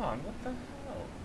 on, what the hell?